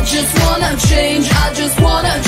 I just wanna change, I just wanna